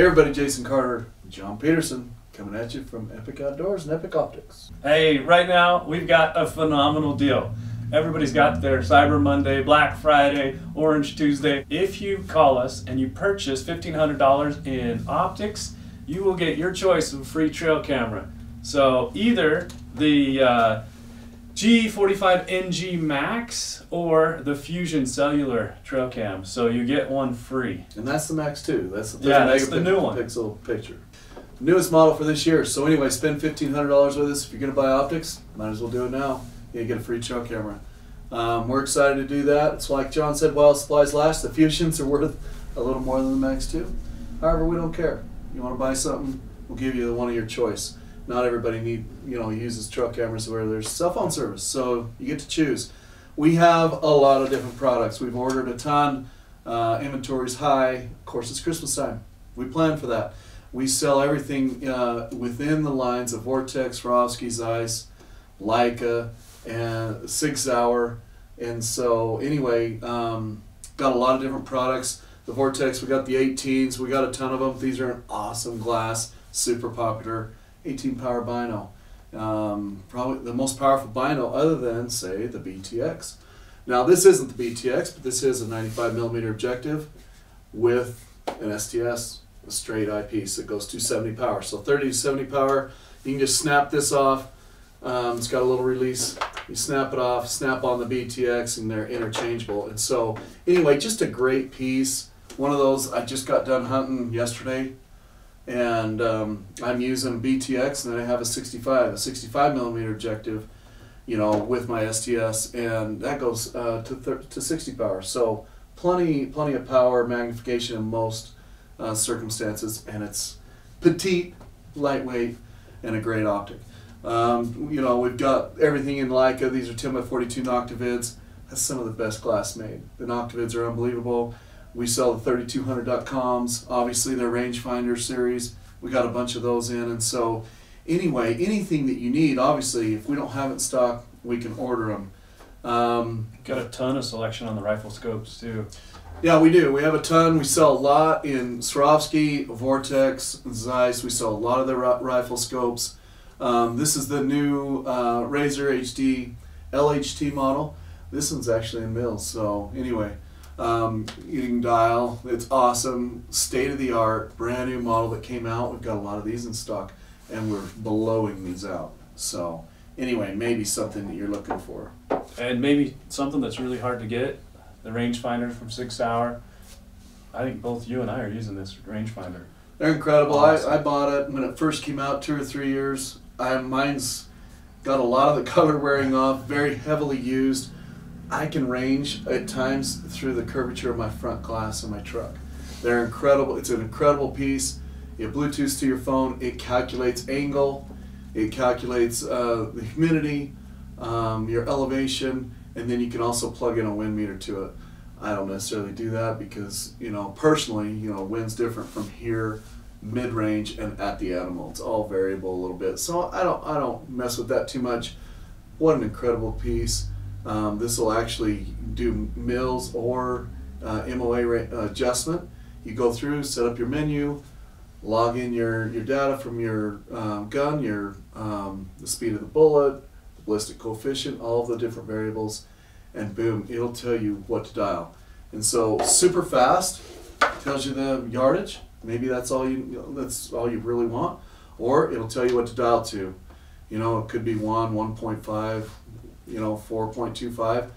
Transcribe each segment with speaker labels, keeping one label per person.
Speaker 1: Hey everybody, Jason Carter, John Peterson, coming at you from Epic Outdoors and Epic Optics.
Speaker 2: Hey, right now we've got a phenomenal deal. Everybody's got their Cyber Monday, Black Friday, Orange Tuesday. If you call us and you purchase $1,500 in optics, you will get your choice of a free trail camera. So either the uh, G45NG Max or the Fusion Cellular trail cam. So you get one free.
Speaker 1: And that's the Max 2. That's the 30
Speaker 2: Yeah, that's the new one.
Speaker 1: megapixel picture. Newest model for this year. So anyway, spend $1,500 with us. If you're going to buy optics, might as well do it now. You get a free trail camera. Um, we're excited to do that. It's like John said, while supplies last, the Fusions are worth a little more than the Max 2. However, we don't care. You want to buy something, we'll give you the one of your choice. Not everybody need you know uses trail cameras where there's cell phone service, so you get to choose. We have a lot of different products. We've ordered a ton. Uh, inventory's high. Of course, it's Christmas time. We plan for that. We sell everything uh, within the lines of Vortex, Swarovski, Zeiss, Leica, and Sig Sauer. And so, anyway, um, got a lot of different products. The Vortex, we got the 18s, we got a ton of them. These are an awesome glass, super popular. 18 power bino. Um, probably the most powerful bino other than, say, the BTX. Now, this isn't the BTX, but this is a 95 millimeter objective with an STS, a straight eyepiece that goes 270 power. So 30 to 70 power, you can just snap this off. Um, it's got a little release. You snap it off, snap on the BTX, and they're interchangeable. And so, anyway, just a great piece. One of those I just got done hunting yesterday and um, I'm using BTX, and then I have a 65, a 65 millimeter objective, you know, with my STS, and that goes uh, to to 60 power. So plenty plenty of power magnification in most uh, circumstances, and it's petite, lightweight, and a great optic. Um, you know, we've got everything in Leica. These are 10 by 42 Noctivids. That's some of the best glass made. The Noctivids are unbelievable. We sell the 3200.coms, obviously their rangefinder series. We got a bunch of those in, and so anyway, anything that you need, obviously, if we don't have it in stock, we can order them. Um,
Speaker 2: Got a ton of selection on the rifle scopes too.
Speaker 1: yeah, we do. We have a ton. We sell a lot in Swarovski, Vortex, Zeiss. We sell a lot of the rifle scopes. Um, this is the new uh, Razor HD LHT model. This one's actually in mils. So anyway, um, you can dial. It's awesome, state of the art, brand new model that came out. We've got a lot of these in stock, and we're blowing these out. So anyway, maybe something that you're looking for.
Speaker 2: And maybe something that's really hard to get, the rangefinder from Sig Sauer. I think both you and I are using this rangefinder.
Speaker 1: They're incredible.
Speaker 2: Awesome.
Speaker 1: I, I bought it when it first came out two or three years. I mine's got a lot of the color wearing off, very heavily used. I can range at times through the curvature of my front glass in my truck. They're incredible. It's an incredible piece. You have Bluetooth to your phone. It calculates angle. It calculates uh, the humidity, um, your elevation, and then you can also plug in a wind meter to it. I don't necessarily do that because you know personally, you know, wind's different from here, mid range, and at the animal. It's all variable a little bit. So I don't I don't mess with that too much. What an incredible piece. Um, this will actually do mils or uh, MOA adjustment. You go through, set up your menu, log in your, your data from your um, gun, your um, the speed of the bullet, the ballistic coefficient, all the different variables, and boom, it'll tell you what to dial. And so super fast, tells you the yardage. Maybe that's all you, that's all you really want, or it'll tell you what to dial to. You know, it could be one, one point five, you know, four point two five.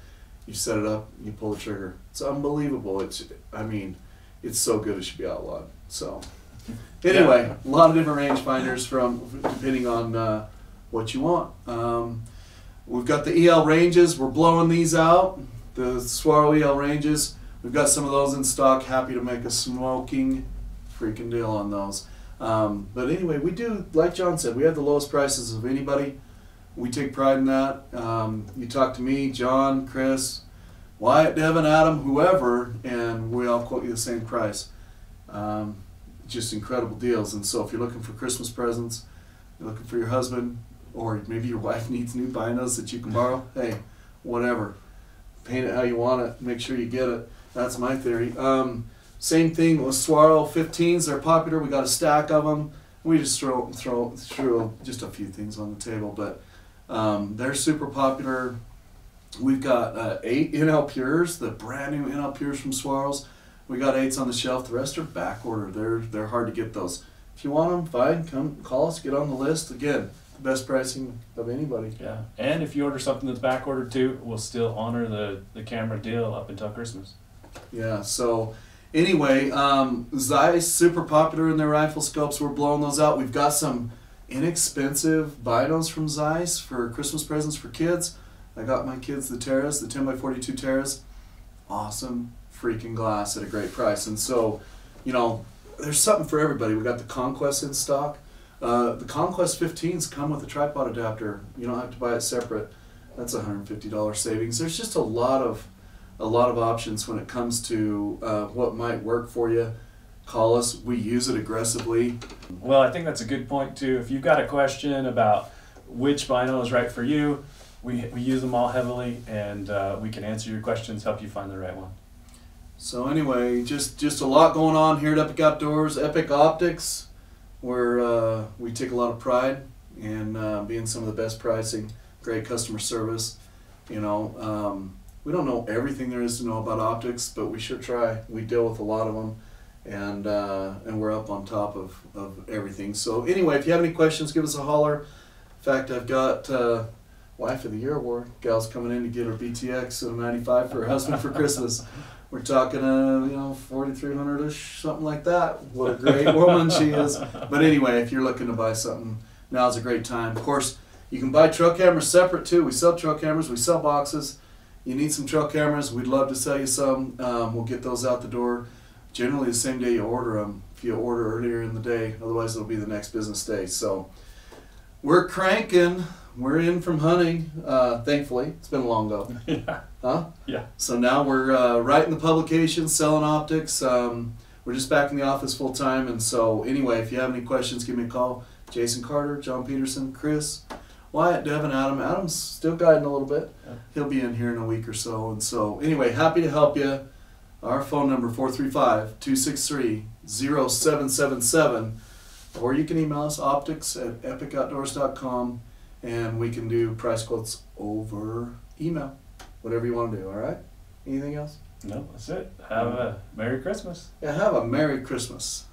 Speaker 1: You set it up, you pull the trigger. It's unbelievable. It's, I mean, it's so good it should be outlawed. So, anyway, a lot of different rangefinders from depending on uh, what you want. Um, we've got the EL ranges. We're blowing these out. The Swaro EL ranges. We've got some of those in stock. Happy to make a smoking freaking deal on those. Um, but anyway, we do, like John said, we have the lowest prices of anybody. We take pride in that. Um, you talk to me, John, Chris, Wyatt, Devin, Adam, whoever, and we all quote you the same price. Um, just incredible deals. And so if you're looking for Christmas presents, you're looking for your husband, or maybe your wife needs new binos that you can borrow, hey, whatever. Paint it how you want it. Make sure you get it. That's my theory. Um, Same thing with Swaro 15s. They're popular. We got a stack of them. We just throw throw threw just a few things on the table, but um, they're super popular. We've got uh, eight NL Pures, the brand new NL Pures from Swaros. We got eights on the shelf. The rest are back order. They're they're hard to get those. If you want them, fine. Come call us. Get on the list. Again, the best pricing of anybody.
Speaker 2: Yeah, and if you order something that's back ordered too, we'll still honor the, the camera deal up until Christmas.
Speaker 1: Yeah. So anyway, um, Zeiss super popular in their rifle scopes. We're blowing those out. We've got some inexpensive binos from Zeiss for Christmas presents for kids. I got my kids the Terras, the 10 by 42 Terras. Awesome freaking glass at a great price. And so, you know, there's something for everybody. We got the Conquest in stock. Uh, the Conquest 15s come with a tripod adapter. You don't have to buy it separate. That's $150 savings. There's just a lot of a lot of options when it comes to uh, what might work for you. Call us. We use it aggressively.
Speaker 2: Well, I think that's a good point too. If you've got a question about which bino is right for you, we, we use them all heavily and uh, we can answer your questions, help you find the right one.
Speaker 1: So anyway, just just a lot going on here at Epic Outdoors, Epic Optics, where uh, we take a lot of pride in uh, being some of the best pricing, great customer service. You know, um, we don't know everything there is to know about optics, but we sure try. We deal with a lot of them, and uh, and we're up on top of, of everything. So anyway, if you have any questions, give us a holler. In fact, I've got uh, Wife of the Year award. Gal's coming in to get her BTX and a 95 for her husband for Christmas. We're talking, uh, you know, 4,300 ish, something like that. What a great woman she is. But anyway, if you're looking to buy something, now's a great time. Of course, you can buy trail cameras separate too. We sell trail cameras, we sell boxes. You need some trail cameras, we'd love to sell you some. Um, we'll get those out the door generally the same day you order them. If you order earlier in the day, otherwise it'll be the next business day. So we're cranking. We're in from hunting, uh, thankfully. It's been a long go
Speaker 2: yeah.
Speaker 1: Huh?
Speaker 2: Yeah.
Speaker 1: So now we're uh, writing the publications, selling optics. Um, we're just back in the office full time. And so, anyway, if you have any questions, give me a call. Jason Carter, John Peterson, Chris, Wyatt, Devin, Adam. Adam's still guiding a little bit. He'll be in here in a week or so. And so, anyway, happy to help you. Our phone number 435 263 0777. Or you can email us optics at epicoutdoors.com and we can do price quotes over email. Whatever you want to do, all right? Anything else?
Speaker 2: No, that's it. Have a Merry Christmas.
Speaker 1: Yeah, have a Merry Christmas.